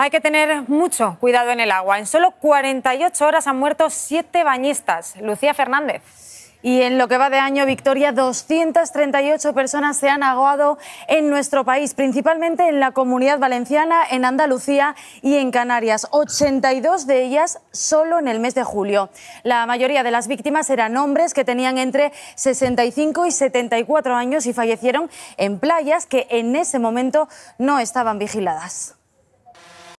Hay que tener mucho cuidado en el agua. En solo 48 horas han muerto siete bañistas. Lucía Fernández. Y en lo que va de año, Victoria, 238 personas se han ahogado en nuestro país, principalmente en la comunidad valenciana, en Andalucía y en Canarias. 82 de ellas solo en el mes de julio. La mayoría de las víctimas eran hombres que tenían entre 65 y 74 años y fallecieron en playas que en ese momento no estaban vigiladas.